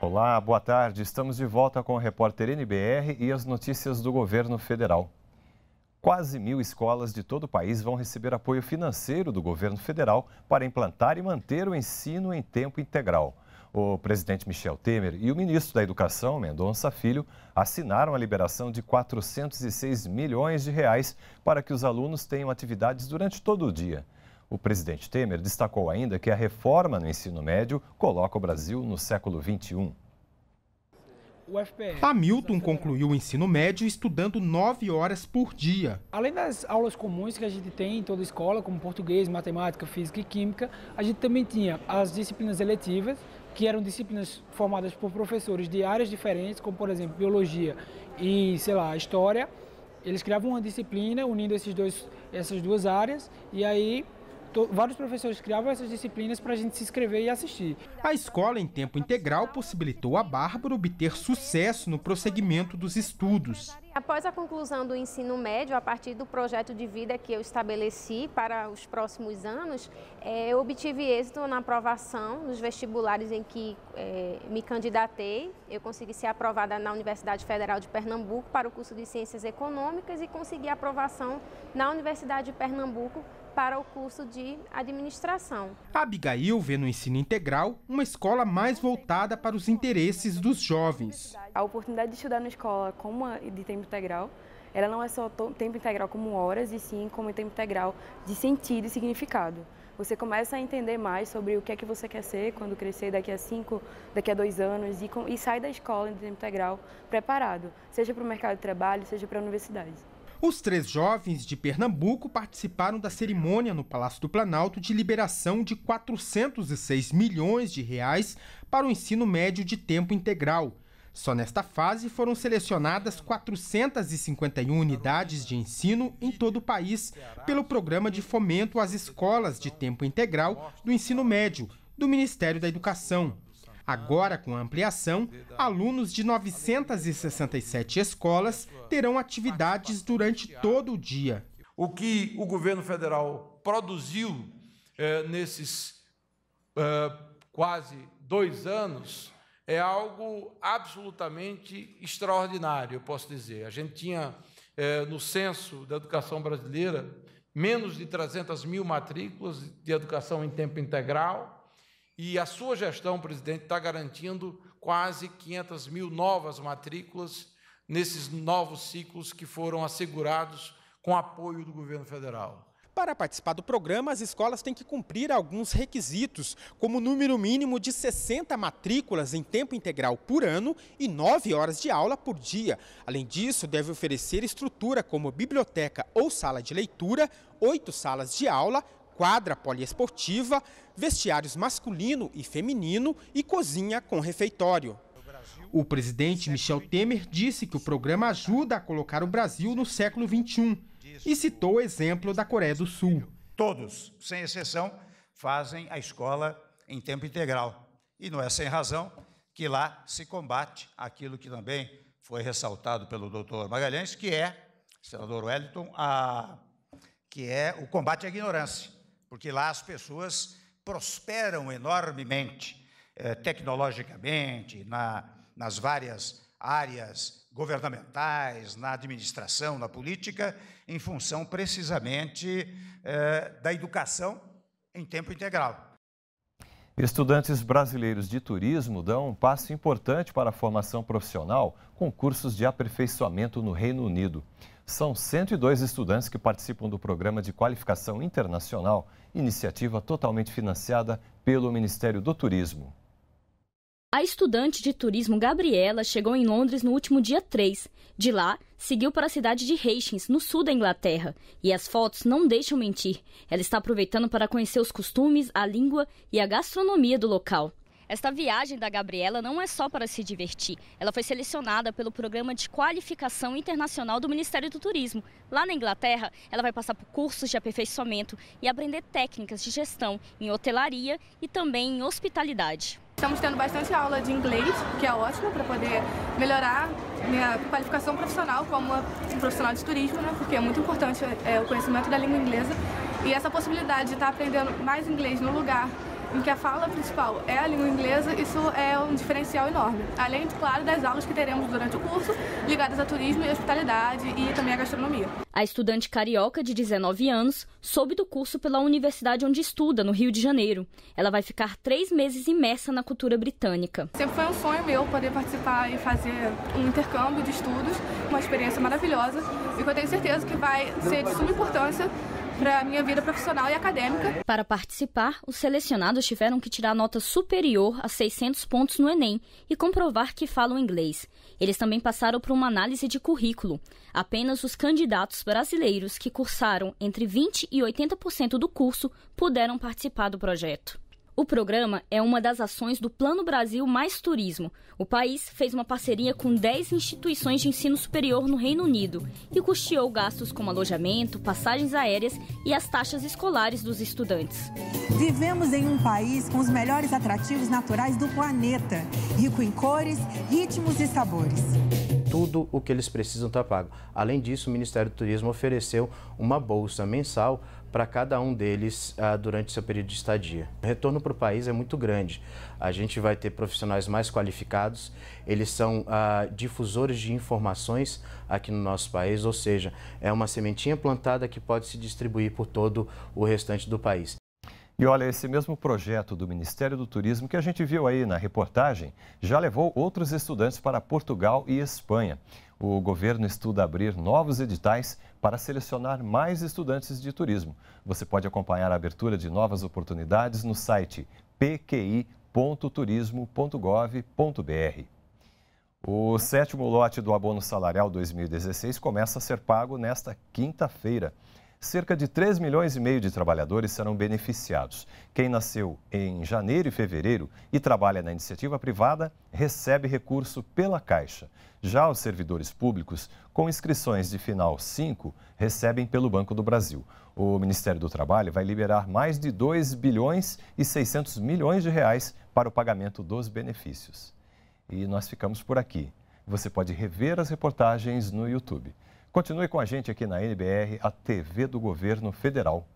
Olá, boa tarde. Estamos de volta com o repórter NBR e as notícias do governo federal. Quase mil escolas de todo o país vão receber apoio financeiro do governo federal para implantar e manter o ensino em tempo integral. O presidente Michel Temer e o ministro da Educação, Mendonça Filho, assinaram a liberação de 406 milhões de reais para que os alunos tenham atividades durante todo o dia. O presidente Temer destacou ainda que a reforma no ensino médio coloca o Brasil no século XXI. Hamilton concluiu o ensino médio estudando nove horas por dia. Além das aulas comuns que a gente tem em toda a escola, como português, matemática, física e química, a gente também tinha as disciplinas eletivas, que eram disciplinas formadas por professores de áreas diferentes, como por exemplo biologia e, sei lá, história. Eles criavam uma disciplina unindo esses dois, essas duas áreas e aí vários professores criavam essas disciplinas para a gente se inscrever e assistir. A escola em tempo integral possibilitou a Bárbara obter sucesso no prosseguimento dos estudos. Após a conclusão do ensino médio, a partir do projeto de vida que eu estabeleci para os próximos anos, é, eu obtive êxito na aprovação nos vestibulares em que é, me candidatei. Eu consegui ser aprovada na Universidade Federal de Pernambuco para o curso de Ciências Econômicas e consegui aprovação na Universidade de Pernambuco para o curso de administração. A Abigail vê no ensino integral uma escola mais voltada para os interesses dos jovens. A oportunidade de estudar na escola como de tempo integral, ela não é só tempo integral como horas, e sim como tempo integral de sentido e significado. Você começa a entender mais sobre o que é que você quer ser quando crescer daqui a cinco, daqui a dois anos e, e sai da escola de tempo integral preparado, seja para o mercado de trabalho, seja para a universidade. Os três jovens de Pernambuco participaram da cerimônia no Palácio do Planalto de liberação de 406 milhões de reais para o ensino médio de tempo integral. Só nesta fase foram selecionadas 451 unidades de ensino em todo o país pelo Programa de Fomento às Escolas de Tempo Integral do Ensino Médio do Ministério da Educação. Agora, com a ampliação, alunos de 967 escolas terão atividades durante todo o dia. O que o governo federal produziu eh, nesses eh, quase dois anos é algo absolutamente extraordinário, eu posso dizer. A gente tinha eh, no censo da educação brasileira menos de 300 mil matrículas de educação em tempo integral e a sua gestão, presidente, está garantindo quase 500 mil novas matrículas nesses novos ciclos que foram assegurados com apoio do governo federal. Para participar do programa, as escolas têm que cumprir alguns requisitos, como o número mínimo de 60 matrículas em tempo integral por ano e 9 horas de aula por dia. Além disso, deve oferecer estrutura como biblioteca ou sala de leitura, oito salas de aula, quadra poliesportiva, vestiários masculino e feminino e cozinha com refeitório. O presidente Michel Temer disse que o programa ajuda a colocar o Brasil no século XXI e citou o exemplo da Coreia do Sul. Todos, sem exceção, fazem a escola em tempo integral. E não é sem razão que lá se combate aquilo que também foi ressaltado pelo doutor Magalhães, que é, senador Wellington, a, que é o combate à ignorância porque lá as pessoas prosperam enormemente, eh, tecnologicamente, na, nas várias áreas governamentais, na administração, na política, em função precisamente eh, da educação em tempo integral. Estudantes brasileiros de turismo dão um passo importante para a formação profissional com cursos de aperfeiçoamento no Reino Unido. São 102 estudantes que participam do Programa de Qualificação Internacional, iniciativa totalmente financiada pelo Ministério do Turismo. A estudante de turismo Gabriela chegou em Londres no último dia 3. De lá, seguiu para a cidade de Hastings, no sul da Inglaterra. E as fotos não deixam mentir. Ela está aproveitando para conhecer os costumes, a língua e a gastronomia do local. Esta viagem da Gabriela não é só para se divertir. Ela foi selecionada pelo Programa de Qualificação Internacional do Ministério do Turismo. Lá na Inglaterra, ela vai passar por cursos de aperfeiçoamento e aprender técnicas de gestão em hotelaria e também em hospitalidade. Estamos tendo bastante aula de inglês, que é ótimo para poder melhorar minha qualificação profissional como profissional de turismo, né? porque é muito importante é, o conhecimento da língua inglesa. E essa possibilidade de estar aprendendo mais inglês no lugar em que a fala principal é a língua inglesa, isso é um diferencial enorme. Além, claro, das aulas que teremos durante o curso, ligadas a turismo e hospitalidade e também a gastronomia. A estudante carioca de 19 anos soube do curso pela universidade onde estuda, no Rio de Janeiro. Ela vai ficar três meses imersa na cultura britânica. Sempre foi um sonho meu poder participar e fazer um intercâmbio de estudos, uma experiência maravilhosa e que eu tenho certeza que vai ser de suma importância para a minha vida profissional e acadêmica. Para participar, os selecionados tiveram que tirar nota superior a 600 pontos no Enem e comprovar que falam inglês. Eles também passaram por uma análise de currículo. Apenas os candidatos brasileiros que cursaram entre 20 e 80% do curso puderam participar do projeto. O programa é uma das ações do Plano Brasil Mais Turismo. O país fez uma parceria com 10 instituições de ensino superior no Reino Unido e custeou gastos como alojamento, passagens aéreas e as taxas escolares dos estudantes. Vivemos em um país com os melhores atrativos naturais do planeta, rico em cores, ritmos e sabores tudo o que eles precisam está pago. Além disso, o Ministério do Turismo ofereceu uma bolsa mensal para cada um deles uh, durante seu período de estadia. O retorno para o país é muito grande. A gente vai ter profissionais mais qualificados, eles são uh, difusores de informações aqui no nosso país, ou seja, é uma sementinha plantada que pode se distribuir por todo o restante do país. E olha, esse mesmo projeto do Ministério do Turismo que a gente viu aí na reportagem já levou outros estudantes para Portugal e Espanha. O governo estuda abrir novos editais para selecionar mais estudantes de turismo. Você pode acompanhar a abertura de novas oportunidades no site pqi.turismo.gov.br. O sétimo lote do abono salarial 2016 começa a ser pago nesta quinta-feira cerca de 3 milhões e meio de trabalhadores serão beneficiados. Quem nasceu em janeiro e fevereiro e trabalha na iniciativa privada recebe recurso pela Caixa. Já os servidores públicos, com inscrições de final 5, recebem pelo Banco do Brasil. O Ministério do Trabalho vai liberar mais de 2 bilhões e 600 milhões de reais para o pagamento dos benefícios. E nós ficamos por aqui. Você pode rever as reportagens no YouTube. Continue com a gente aqui na NBR, a TV do Governo Federal.